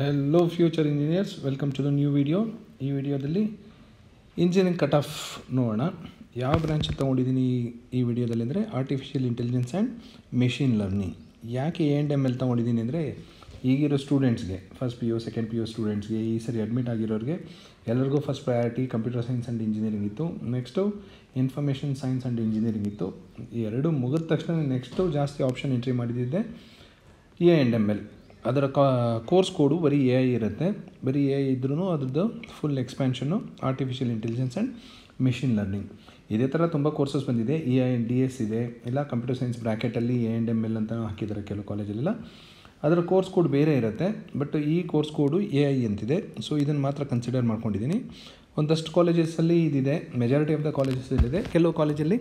Hello future engineers welcome to the new video ಈ ವಿಡಿಯೋದಲ್ಲಿ engineering cut off ನೋಡೋಣ. ಯಾವ ಬ್ರ್ಯಾಂಚ್ ತೊಗೊಂಡಿದ್ದೀನಿ ಈ ವಿಡಿಯೋದಲ್ಲಿ ಅಂದರೆ artificial intelligence and machine learning ಯಾಕೆ ಎ ಆ್ಯಂಡ್ ಎಂ ಎಲ್ ತೊಗೊಂಡಿದ್ದೀನಿ ಅಂದರೆ ಈಗಿರೋ ಸ್ಟೂಡೆಂಟ್ಸ್ಗೆ first P U second P U ಸ್ಟೂಡೆಂಟ್ಸ್ಗೆ ಈ ಸರಿ ಅಡ್ಮಿಟ್ ಆಗಿರೋರಿಗೆ ಎಲ್ಲರಿಗೂ first priority computer science and engineering ಇತ್ತು. Next information science and engineering ಇತ್ತು. ಎರಡು ಮುಗಿದ ತಕ್ಷಣ ನೆಕ್ಸ್ಟು ಜಾಸ್ತಿ ಆಪ್ಷನ್ ಎಂಟ್ರಿ ಮಾಡಿದ್ದೆ ಎ ಆ್ಯಂಡ್ ಎಂ ಎಲ್ ಅದರ ಕೋರ್ಸ್ ಕೋಡು ಬರೀ ಎ ಐ ಇರುತ್ತೆ. ಬರೀ ಎ ಐ ಇದ್ರೂ ಅದರದ್ದು full expansion artificial intelligence and machine learning ಇದೇ ಥರ ತುಂಬ ಕೋರ್ಸಸ್ ಬಂದಿದೆ. ಇ ಐ ಡಿ ಎಸ್ ಇದೆ. ಇಲ್ಲ ಕಂಪ್ಯೂಟರ್ ಸೈನ್ಸ್ ಬ್ರ್ಯಾಕೆಟಲ್ಲಿ ಎ ಆ್ಯಂಡ್ ಎಂ ಎಲ್ ಅಂತ ಹಾಕಿದ್ದಾರೆ ಕೆಲವು ಕಾಲೇಜಲ್ಲೆಲ್ಲ ಅದರ ಕೋರ್ಸ್ ಕೋಡ್ ಬೇರೆ ಇರುತ್ತೆ. ಬಟ್ ಈ ಕೋರ್ಸ್ ಕೋಡು ಎ ಐ ಅಂತಿದೆ. ಸೊ ಇದನ್ನು ಮಾತ್ರ ಕನ್ಸಿಡರ್ ಮಾಡ್ಕೊಂಡಿದ್ದೀನಿ ಒಂದಷ್ಟು ಕಾಲೇಜಸಲ್ಲಿ ಇದಿದೆ. ಮೆಜಾರಿಟಿ ಆಫ್ ದ ಇದೆ ಕೆಲವು ಕಾಲೇಜಲ್ಲಿ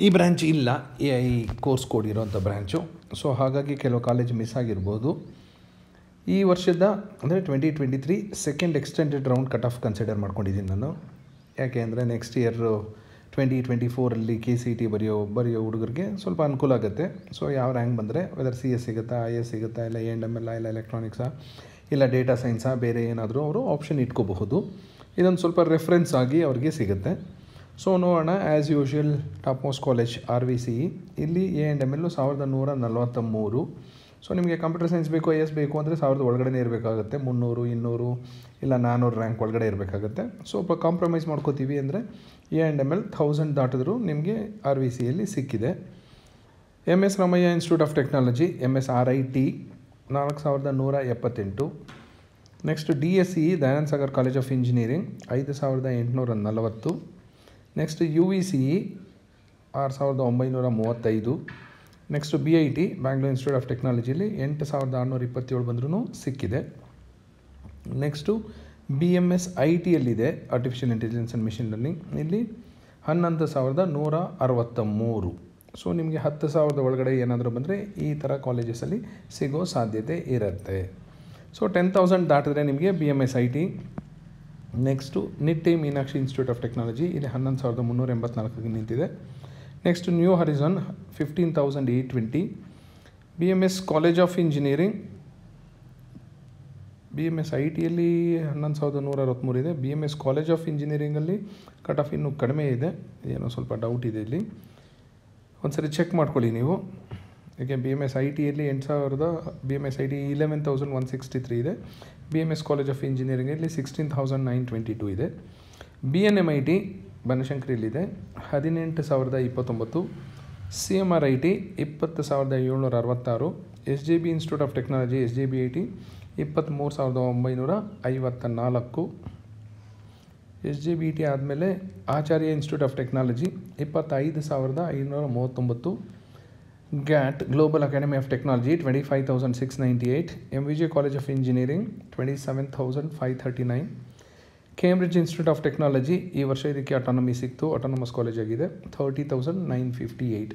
ಈ ಬ್ರ್ಯಾಂಚ್ ಇಲ್ಲ. ಈ ಕೋರ್ಸ್ ಕೋಡ್ ಇರೋಂಥ ಬ್ರ್ಯಾಂಚು ಸೊ ಹಾಗಾಗಿ ಕೆಲವು ಕಾಲೇಜ್ ಮಿಸ್ ಆಗಿರ್ಬೋದು. ಈ ವರ್ಷದ, ಅಂದರೆ twenty twenty three second extended round cut off consider ಮಾಡ್ಕೊಂಡಿದ್ದೀನಿ ನಾನು. ಯಾಕೆ ಅಂದರೆ ನೆಕ್ಸ್ಟ್ ಇಯರು ಟ್ವೆಂಟಿ ಟ್ವೆಂಟಿ ಫೋರಲ್ಲಿ ಕೆ ಸಿ ಟಿ ಬರೆಯೋ ಬರೆಯೋ ಹುಡುಗರಿಗೆ ಸ್ವಲ್ಪ ಅನುಕೂಲ ಆಗುತ್ತೆ. ಸೊ ಯಾವ ರ್ಯಾಂಕ್ ಬಂದರೆ ವೆದರ್ ಸಿ ಎಸ್ ಸಿಗುತ್ತಾ ಐ ಎಸ್ ಸಿಗುತ್ತಾ, ಇಲ್ಲ ಎ ಎಂ ಎಲ್ ಇಲ್ಲ ಎಲೆಕ್ಟ್ರಾನಿಕ್ಸಾ ಇಲ್ಲ ಡೇಟಾ ಸೈನ್ಸಾ ಬೇರೆ ಏನಾದರೂ ಅವರು ಆಪ್ಷನ್ ಇಟ್ಕೋಬಹುದು. ಇದೊಂದು ಸ್ವಲ್ಪ ರೆಫರೆನ್ಸ್ ಆಗಿ ಅವ್ರಿಗೆ ಸಿಗುತ್ತೆ. ಸೊ ನೋಡೋಣ as usual top most college R V C ಇಲ್ಲಿ ಎ ಆ್ಯಂಡ್ ಎಂ ಎಲ್ಲು ಸಾವಿರದ ನೂರ ನಲವತ್ತ ಮೂರು ಸೊ ನಿಮಗೆ ಕಂಪ್ಯೂಟರ್ ಸೈನ್ಸ್ ಬೇಕು ಐ ಎಸ್ ಬೇಕು ಅಂದರೆ ಸಾವಿರದ ಒಳಗಡೆ ಇರಬೇಕಾಗುತ್ತೆ. ಮುನ್ನೂರು, ಇನ್ನೂರು, ಇಲ್ಲ ನಾನ್ನೂರು ರ್ಯಾಂಕ್ ಒಳಗಡೆ ಇರಬೇಕಾಗುತ್ತೆ. ಸ್ವಲ್ಪ ಕಾಂಪ್ರಮೈಸ್ ಮಾಡ್ಕೋತೀವಿ ಅಂದರೆ A and M L thousand ದಾಟಿದ್ರು ನಿಮಗೆ ಆರ್ ವಿ ಸಿಯಲ್ಲಿ ಸಿಕ್ಕಿದೆ. M S Ramaiah Institute of Technology M S R I T ನಾಲ್ಕು ಸಾವಿರದ ನೂರ ಎಪ್ಪತ್ತೆಂಟು. Next D S C Dayananda Sagar College of Engineering ಐದು ಸಾವಿರದ ಎಂಟುನೂರ ನಲವತ್ತು. Next U V C E ಆರು ಸಾವಿರದ ಒಂಬೈನೂರ ಮೂವತ್ತೈದು. Next B I T Bangalore Institute of ಟೆಕ್ನಾಲಜಿಲಿ ಎಂಟು ಸಾವಿರದ ಆರುನೂರ ಇಪ್ಪತ್ತೇಳು ಬಂದ್ರೂ ಸಿಕ್ಕಿದೆ. Next B M S I ಟಿಯಲ್ಲಿದೆ artificial intelligence and machine learning ಇಲ್ಲಿ ಹನ್ನೊಂದು ಸಾವಿರದ ನೂರ ಅರವತ್ತ ಮೂರು ಸೊ ನಿಮಗೆ ಹತ್ತು ಸಾವಿರದ ಒಳಗಡೆ ಏನಾದರೂ ಬಂದರೆ ಈ ಥರ ಕಾಲೇಜಸಲ್ಲಿ ಸಿಗೋ ಸಾಧ್ಯತೆ ಇರುತ್ತೆ. ಸೊ ಟೆನ್ ತೌಸಂಡ್ ದಾಟಿದ್ರೆ ನಿಮಗೆ B M S I T next Nitte Meenakshi Institute of Technology ಇಲ್ಲಿ ಹನ್ನೊಂದು ಸಾವಿರದ ಮುನ್ನೂರ ಎಂಬತ್ನಾಲ್ಕಿಗೆ ನಿಂತಿದೆ. Next New Horizon fifteen thousand eight twenty B M S College of Engineering B M S I ಟಿಯಲ್ಲಿ ಹನ್ನೊಂದು ಸಾವಿರದ ನೂರ ಅರವತ್ತ್ಮೂರು ಇದೆ. B M S College of ಇಂಜಿನಿಯರಿಂಗಲ್ಲಿ cut off ಇನ್ನೂ ಕಡಿಮೆ ಇದೆ. ಏನೋ ಸ್ವಲ್ಪ ಡೌಟ್ ಇದೆ ಇಲ್ಲಿ. ಒಂದು ಸರಿ ಚೆಕ್ ಮಾಡ್ಕೊಳ್ಳಿ ನೀವು. ಯಾಕೆ ಬಿ ಎಂ ಎಸ್ ಐ ಟಿಯಲ್ಲಿ ಎಂಟು ಸಾವಿರದ B M S I T eleven thousand one sixty three ಇದೆ. B M S College of ಇಂಜಿನಿಯರಿಂಗಲ್ಲಿ sixteen thousand nine twenty two ಇದೆ. B N M I T ಬನಶಂಕರಿಯಲ್ಲಿದೆ. ಹದಿನೆಂಟು ಸಾವಿರದ ಇಪ್ಪತ್ತೊಂಬತ್ತು. C M R I T ಇಪ್ಪತ್ತು ಸಾವಿರದ ಏಳ್ನೂರ ಅರವತ್ತಾರು S J B Institute of Technology S J B I T ಇಪ್ಪತ್ತ್ಮೂರು ಸಾವಿರದ ಒಂಬೈನೂರ ಐವತ್ತ ನಾಲ್ಕು ಎಸ್ ಜೆ ಬಿ ಟಿ ಆದಮೇಲೆ ಆಚಾರ್ಯ ಇನ್ಸ್ಟಿಟ್ಯೂಟ್ ಆಫ್ ಟೆಕ್ನಾಲಜಿ ಇಪ್ಪತ್ತೈದು ಸಾವಿರದ ಐನೂರ ಮೂವತ್ತೊಂಬತ್ತು GAT Global Academy of engineering twenty seven thousand five thirty nine Cambridge Institute of Technology ಈ ವರ್ಷ ಇದಕ್ಕೆ ಅಟಾನಮಿ ಸಿಕ್ತು ಅಟಾನಮಸ್ ಕಾಲೇಜ್ ಆಗಿದೆ thirty thousand nine fifty eight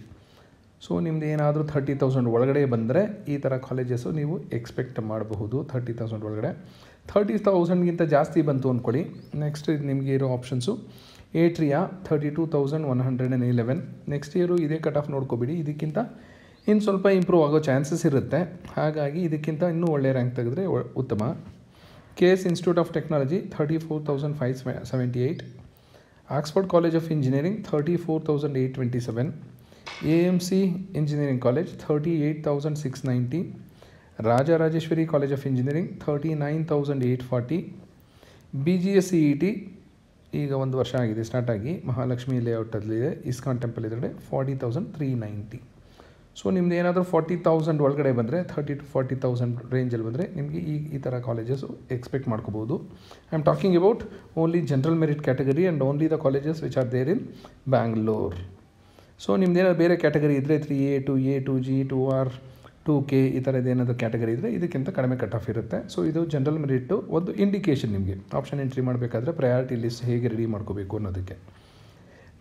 so ನಿಮ್ದು ಏನಾದರೂ ಥರ್ಟಿ ತೌಸಂಡ್ ಒಳಗಡೆ ಬಂದರೆ, ಈ ಥರ ಕಾಲೇಜಸ್ಸು ನೀವು ಎಕ್ಸ್ಪೆಕ್ಟ್ ಮಾಡಬಹುದು ಥರ್ಟಿ ತೌಸಂಡ್ ಒಳಗಡೆ. ಥರ್ಟಿ ತೌಸಂಡ್ಗಿಂತ ಜಾಸ್ತಿ ಬಂತು ಅಂದ್ಕೊಳ್ಳಿ ನೆಕ್ಸ್ಟ್ ಇದು ನಿಮಗೆ ಇರೋ options Atria thirty two thousand one hundred and eleven next year ಇದೇ ಕಟ್ ಆಫ್ ನೋಡ್ಕೊಬಿಡಿ. ಇದಕ್ಕಿಂತ ಇನ್ನು ಸ್ವಲ್ಪ ಇಂಪ್ರೂವ್ ಆಗೋ ಚಾನ್ಸಸ್ ಇರುತ್ತೆ. ಹಾಗಾಗಿ ಇದಕ್ಕಿಂತ ಇನ್ನೂ ಒಳ್ಳೆಯ ರ್ಯಾಂಕ್ ತೆಗೆದ್ರೆ ಉತ್ತಮ. K S Institute of Technology thirty four thousand five seventy eight Oxford College of Engineering thirty four thousand eight twenty seven A M C engineering college thirty eight thousand six ninety Rajarajeshwari College of Engineering thirty nine thousand eight forty B G S C E T ಈಗ ಒಂದು ವರ್ಷ ಆಗಿದೆ start ಆಗಿ ಮಹಾಲಕ್ಷ್ಮಿ ಲೇಔಟಲ್ಲಿದೆ ISKCON temple ಎದುರುಗಡೆ forty thousand three ninety so ನಿಮ್ದು ಏನಾದರೂ forty thousand ಒಳಗಡೆ ಬಂದರೆ ಥರ್ಟಿ ಟು ಫಾರ್ಟಿ ತೌಸಂಡ್ ರೇಂಜಲ್ಲಿ ಬಂದರೆ ನಿಮಗೆ ಈ ಈ ಥರ ಕಾಲೇಜಸ್ಸು ಎಕ್ಸ್ಪೆಕ್ಟ್ ಮಾಡ್ಕೋಬೋದು. I am talking about only general merit category and only the colleges which are there in Bangalore so ನಿಮ್ದೇನಾದ್ರು ಬೇರೆ ಕ್ಯಾಟಗರಿ ಇದ್ದರೆ three A to A to G to R to K ಈ ಥರದ್ದು ಏನಾದರೂ category ಇದ್ದರೆ ಇದಕ್ಕಿಂತ ಕಡಿಮೆ cut off ಇರುತ್ತೆ. So ಇದು ಜನರಲ್ ಮೆರಿಟು ಒಂದು ಇಂಡಿಕೇಷನ್ ನಿಮಗೆ. ಆಪ್ಷನ್ ಎಂಟ್ರಿ ಮಾಡಬೇಕಾದ್ರೆ ಪ್ರಯಾರಿಟಿ ಲಿಸ್ಟ್ ಹೇಗೆ ರೆಡಿ ಮಾಡ್ಕೋಬೇಕು ಅನ್ನೋದಕ್ಕೆ.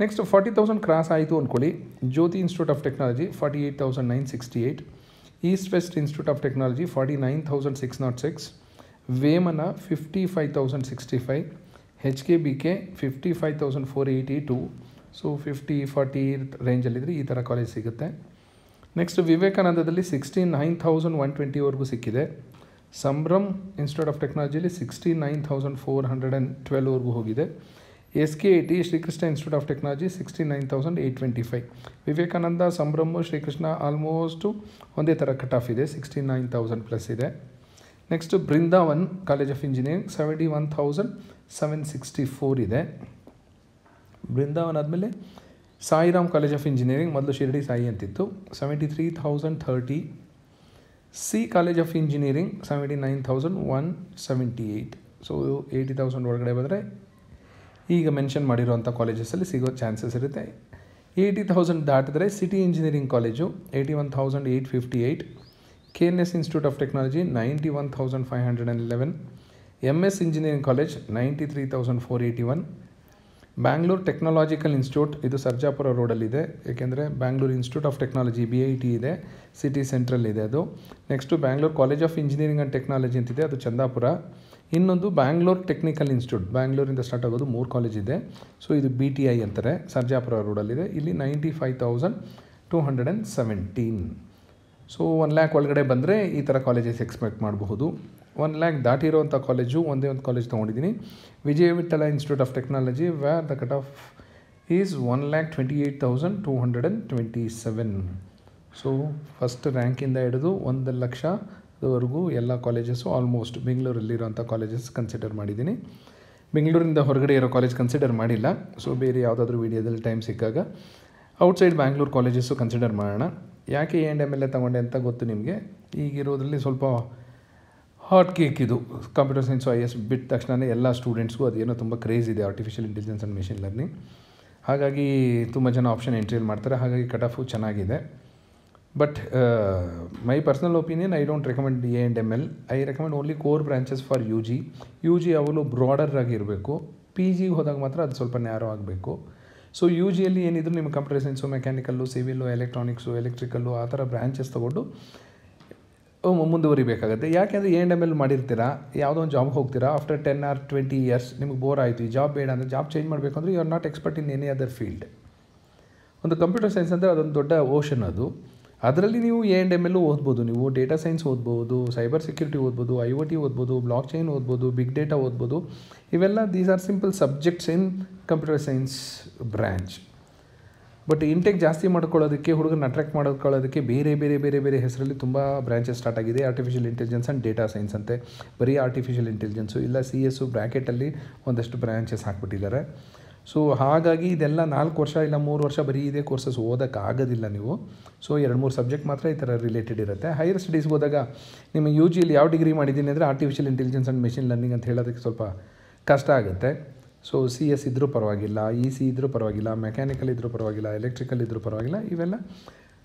ನೆಕ್ಸ್ಟ್ ಫಾರ್ಟಿ ತೌಸಂಡ್ ಕ್ರಾಸ್ ಆಯಿತು ಅಂದ್ಕೊಳ್ಳಿ Jyothi institute of technology forty eight thousand nine sixty eight east west institute of technology forty nine thousand six nought six Vemana fifty five thousand sixty five H K B K fifty five thousand four eighty two so fifty forty ರೇಂಜಲ್ಲಿದ್ದರೆ ಈ ಥರ college ಸಿಗುತ್ತೆ. Next ವಿವೇಕಾನಂದದಲ್ಲಿ sixty nine thousand one ಟ್ವೆಂಟಿವರೆಗೂ ಸಿಕ್ಕಿದೆ. Sambhram institute of ಟೆಕ್ನಾಲಜಿಲಿ sixty nine thousand four hundred and ಟ್ವೆಲ್ವರೆಗೂ ಹೋಗಿದೆ. S K I T Srikrishna institute of technology sixty nine thousand eight twenty five Vivekananda Sambhrama Srikrishna almost ಒಂದೇ ಥರ cut off ಇದೆ sixty nine thousand plus ಇದೆ. Next Brindavan college of engineering seventy one thousand seven sixty four ಇದೆ. ಬೃಂದಾವನ್ ಆದಮೇಲೆ Sairam college of engineering ಮೊದಲು ಶಿರಡಿ ಸಾಯಿ ಅಂತಿತ್ತು. Seventy three thousand thirty C college of engineering seventy nine thousand one seventy eight so eighty thousand ಒಳಗಡೆ ಬಂದರೆ ಈಗ mention ಮಾಡಿರುವಂಥ ಕಾಲೇಜಸಲ್ಲಿ ಸಿಗೋ ಚಾನ್ಸಸ್ ಇರುತ್ತೆ. Eighty thousand ದಾಟಿದ್ರೆ city engineering college eighty one thousand eight fifty eight K N S institute of technology ninety one thousand five hundred and eleven M S engineering college ninety three thousand four eighty one Bangalore technological institute ಇದು ಸರ್ಜಾಪುರ ರೋಡಲ್ಲಿದೆ. ಏಕೆಂದರೆ Bangalore institute of technology B I T ಇದೆ city central ಇದೆ ಅದು. Next Bangalore college of engineering and technology ಅಂತಿದೆ, ಅದು ಚಂದಾಪುರ. ಇನ್ನೊಂದು Bangalore technical institute ಬ್ಯಾಂಗ್ಳೂರಿಂದ start ಆಗೋದು ಮೂರು ಕಾಲೇಜ್ ಇದೆ. ಸೊ ಇದು ಬಿ ಟಿ ಐ ಅಂತಾರೆ, ಸರ್ಜಾಪುರ ರೋಡಲ್ಲಿದೆ. ಇಲ್ಲಿ ninety five thousand two hundred and seventeen so one lakh ಒಳಗಡೆ ಬಂದರೆ ಈ ಥರ ಕಾಲೇಜಸ್ ಎಕ್ಸ್ಪೆಕ್ಟ್ ಮಾಡಬಹುದು. ಒನ್ ಲ್ಯಾಕ್ ದಾಟಿರೋವಂಥ ಕಾಲೇಜು ಒಂದೇ ಒಂದು ಕಾಲೇಜ್ ತೊಗೊಂಡಿದ್ದೀನಿ. Vijaya Vittala institute of technology where the cut off is one lakh twenty eight thousand two hundred and twenty seven so first ರ್ಯಾಂಕಿಂದ ಹಿಡಿದು ಒಂದು ಲಕ್ಷದವರೆಗೂ ಎಲ್ಲ ಕಾಲೇಜಸ್ಸು ಆಲ್ಮೋಸ್ಟ್ ಬೆಂಗಳೂರಲ್ಲಿರೋಂಥ ಕಾಲೇಜಸ್ ಕನ್ಸಿಡರ್ ಮಾಡಿದ್ದೀನಿ. ಬೆಂಗಳೂರಿಂದ ಹೊರಗಡೆ ಇರೋ ಕಾಲೇಜ್ ಕನ್ಸಿಡರ್ ಮಾಡಿಲ್ಲ. ಸೊ ಬೇರೆ ಯಾವುದಾದ್ರೂ ವೀಡಿಯೋದಲ್ಲಿ ಟೈಮ್ ಸಿಕ್ಕಾಗ ಔಟ್ಸೈಡ್ ಬ್ಯಾಂಗ್ಳೂರು ಕಾಲೇಜಸ್ಸು ಕನ್ಸಿಡರ್ ಮಾಡೋಣ. ಯಾಕೆ A and M L A ತೊಗೊಂಡೆ ಅಂತ ಗೊತ್ತು ನಿಮಗೆ? ಈಗಿರೋದ್ರಲ್ಲಿ ಸ್ವಲ್ಪ ಹಾಟ್ ಕೇಕ್ ಇದು. ಕಂಪ್ಯೂಟರ್ ಸೈನ್ಸು ಐ ಎಸ್ ಬಿಟ್ಟ ತಕ್ಷಣವೇ ಎಲ್ಲ ಸ್ಟೂಡೆಂಟ್ಸ್ಗೂ ಅದೇನೋ ತುಂಬ ಕ್ರೇಜ್ ಇದೆ artificial intelligence and machine learning ಹಾಗಾಗಿ ತುಂಬ ಜನ ಆಪ್ಷನ್ ಎಂಟ್ರಿಯಲ್ಲಿ ಮಾಡ್ತಾರೆ. ಹಾಗಾಗಿ ಕಟ್ ಆಫು ಚೆನ್ನಾಗಿದೆ but my personal opinion I don't recommend A and M L I recommend only core branches for U G U G ಅವಳು ಬ್ರಾಡರ್ ಆಗಿರಬೇಕು ಪಿ ಜಿಗೆ ಹೋದಾಗ ಮಾತ್ರ ಅದು ಸ್ವಲ್ಪ ನ್ಯಾರೋ ಆಗಬೇಕು. ಸೊ ಯು ಜಿಯಲ್ಲಿ ಏನಿದ್ರು ನಿಮ್ಮ computer science mechanical civil electronics electrical ಆ ಥರ ಬ್ರಾಂಚಸ್ ತೊಗೊಂಡು ಮುಂದುವರಿಬೇಕಾಗುತ್ತೆ. ಯಾಕೆಂದರೆ ಎ ಎನ್ ಎಂ ಎಲ್ ಮಾಡಿರ್ತೀರಾ? ಯಾವುದೋ ಒಂದು ಜಾಬ್ಗೆ ಹೋಗ್ತೀರಾ? After ten or twenty years ನಿಮಗೆ ಬೋರ್ ಆಯಿತು. ಈ ಜಾಬ್ ಬೇಡ ಅಂದರೆ ಜಾಬ್ ಚೇಂಜ್ ಮಾಡಬೇಕು ಅಂದರೆ you are not expert in any other field ಒಂದು ಕಂಪ್ಯೂಟರ್ ಸೈನ್ಸ್ ಅಂದರೆ ಅದೊಂದು ದೊಡ್ಡ ಓಷನ್ ಅದು. ಅದರಲ್ಲಿ ನೀವು ಎ ಎನ್ ಎಂ ಎಲ್ಲು ಓದ್ಬೋದು. ನೀವು ಡೇಟಾ ಸೈನ್ಸ್ ಓದ್ಬೋದು ಸೈಬರ್ ಸೆಕ್ಯೂರಿಟಿ ಓದ್ಬೋದು ಐ ಒ ಟಿ ಓದ್ಬೋದು ಬ್ಲಾಕ್ ಚೈನ್ ಓದ್ಬೋದು ಬಿಗ್ ಡೇಟಾ ಓದ್ಬೋದು. ಇವೆಲ್ಲ these are simple subjects in computer science branch but intake ಜಾಸ್ತಿ ಮಾಡ್ಕೊಳ್ಳೋದಕ್ಕೆ ಹುಡುಗನ ಅಟ್ರಾಕ್ಟ್ ಮಾಡ್ಕೊಳ್ಳೋದಕ್ಕೆ ಬೇರೆ ಬೇರೆ ಬೇರೆ ಬೇರೆ ಹೆಸರಲ್ಲಿ ತುಂಬ ಬ್ರಾಂಚಸ್ ಸ್ಟಾರ್ಟ್ ಆಗಿದೆ. Artificial intelligence and data science ಅಂತೆ. ಬರೀ ಆರ್ಟಿಫಿಷಿಯಲ್ ಇಂಟೆಲಿಜೆನ್ಸು ಇಲ್ಲ ಸಿ ಎಸ್ಸು ಬ್ರ್ಯಾಕೆಟಲ್ಲಿ ಒಂದಷ್ಟು ಬ್ರಾಂಚಸ್ ಹಾಕ್ಬಿಟ್ಟಿದ್ದಾರೆ. ಸೊ ಹಾಗಾಗಿ ಇದೆಲ್ಲ ನಾಲ್ಕು ವರ್ಷ ಇಲ್ಲ, ಮೂರು ವರ್ಷ ಬರೀ ಇದೇ ಕೋರ್ಸಸ್ ಓದೋಕ್ಕಾಗೋದಿಲ್ಲ ನೀವು. ಸೊ ಎರಡು, ಮೂರು ಸಬ್ಜೆಕ್ಟ್ ಮಾತ್ರ ಈ ಥರ ರಿಲೇಟೆಡ್ ಇರುತ್ತೆ. ಹೈಯರ್ ಸ್ಟಡೀಸ್ಗೆ ಹೋದಾಗ ನಿಮ್ಮ ಯು ಜಿಯಲ್ಲಿ ಯಾವ ಡಿಗ್ರಿ ಮಾಡಿದ್ದೀನಿ ಅಂದರೆ artificial intelligence and machine learning ಅಂತ ಹೇಳೋದಕ್ಕೆ ಸ್ವಲ್ಪ ಕಷ್ಟ ಆಗುತ್ತೆ. ಸೊ ಸಿ ಎಸ್ ಇದ್ದರೂ ಪರವಾಗಿಲ್ಲ ಇ ಸಿ ಇದ್ದರೂ ಪರವಾಗಿಲ್ಲ ಮೆಕ್ಯಾನಿಕಲ್ ಇದ್ದರೂ ಪರವಾಗಿಲ್ಲ ಎಲೆಕ್ಟ್ರಿಕಲ್ ಇದ್ದರೂ ಪರವಾಗಿಲ್ಲ, ಇವೆಲ್ಲ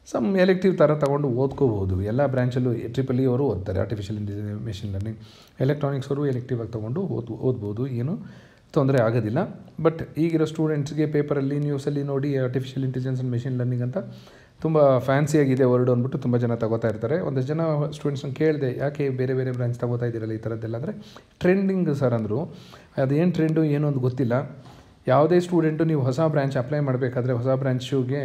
ಸಮ್ ಎಲೆಕ್ಟಿವ್ ಥರ ತೊಗೊಂಡು ಓದ್ಕೋಬೋದು ಎಲ್ಲ ಬ್ರ್ಯಾಂಚಲ್ಲೂ ಟ್ರಿಪಲ್ ಇ ಅವರು ಓದ್ತಾರೆ artificial intelligence machine learning electronics ಅವರು ಎಲೆಕ್ಟಿವ್ ಆಗಿ ತೊಗೊಂಡು ಓದ್, ಓದ್ಬೋದು, ಏನು ತೊಂದರೆ ಆಗೋದಿಲ್ಲ. ಬಟ್ ಈಗಿರೋ ಸ್ಟೂಡೆಂಟ್ಸ್ಗೆ ಪೇಪರಲ್ಲಿ ನ್ಯೂಸಲ್ಲಿ ನೋಡಿ artificial intelligence and machine learning ಅಂತ ತುಂಬ ಫ್ಯಾನ್ಸಿಯಾಗಿದೆ ವರ್ಡ್ ಅಂದ್ಬಿಟ್ಟು ತುಂಬ ಜನ ತಗೋತಾ ಇರ್ತಾರೆ. ಒಂದಷ್ಟು ಜನ ಸ್ಟೂಡೆಂಟ್ಸ್ನ ಕೇಳಿದೆ, ಯಾಕೆ ಬೇರೆ ಬೇರೆ ಬ್ರ್ಯಾಂಚ್ ತಗೋತಾ ಇದ್ದೀರಲ್ಲ ಈ ಥರದ್ದೆಲ್ಲ? ಅಂದರೆ ಟ್ರೆಂಡಿಂಗ್ ಸರ್ ಅಂದರು. ಅದೇನು ಟ್ರೆಂಡು ಏನು ಅಂತ ಗೊತ್ತಿಲ್ಲ. ಯಾವುದೇ ಸ್ಟೂಡೆಂಟು ನೀವು ಹೊಸ ಬ್ರ್ಯಾಂಚ್ ಅಪ್ಲೈ ಮಾಡಬೇಕಾದ್ರೆ, ಹೊಸ ಬ್ರ್ಯಾಂಚುಗೆ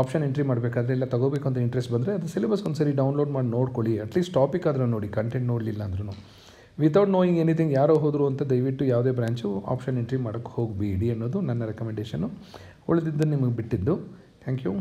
ಆಪ್ಷನ್ ಎಂಟ್ರಿ ಮಾಡಬೇಕಾದ್ರೆ, ಇಲ್ಲ ತಗೋಬೇಕು ಅಂತ ಇಂಟ್ರೆಸ್ಟ್ ಬಂದರೆ ಅದು ಸಿಲೆಬಸ್ ಒಂದು ಸರಿ ಡೌನ್ಲೋಡ್ ಮಾಡಿ ನೋಡ್ಕೊಳ್ಳಿ. ಅಟ್ಲೀಸ್ಟ್ ಟಾಪಿಕ್ ಆದರೂ ನೋಡಿ ಕಂಟೆಂಟ್ ನೋಡಲಿಲ್ಲ ಅಂದ್ರೂ ವಿತೌಟ್ ನೋಯಿಂಗ್ ಎನಿಥಿಂಗ್ ಯಾರೋ ಹೋದರು ಅಂತ ದಯವಿಟ್ಟು ಯಾವುದೇ ಬ್ರ್ಯಾಂಚು ಆಪ್ಷನ್ ಎಂಟ್ರಿ ಮಾಡೋಕ್ಕೆ ಹೋಗಬೇಡಿ ಅನ್ನೋದು ನನ್ನ ರೆಕಮೆಂಡೇಷನು ಉಳಿದಿದ್ದು ನಿಮಗೆ ಬಿಟ್ಟಿದ್ದು. Thank you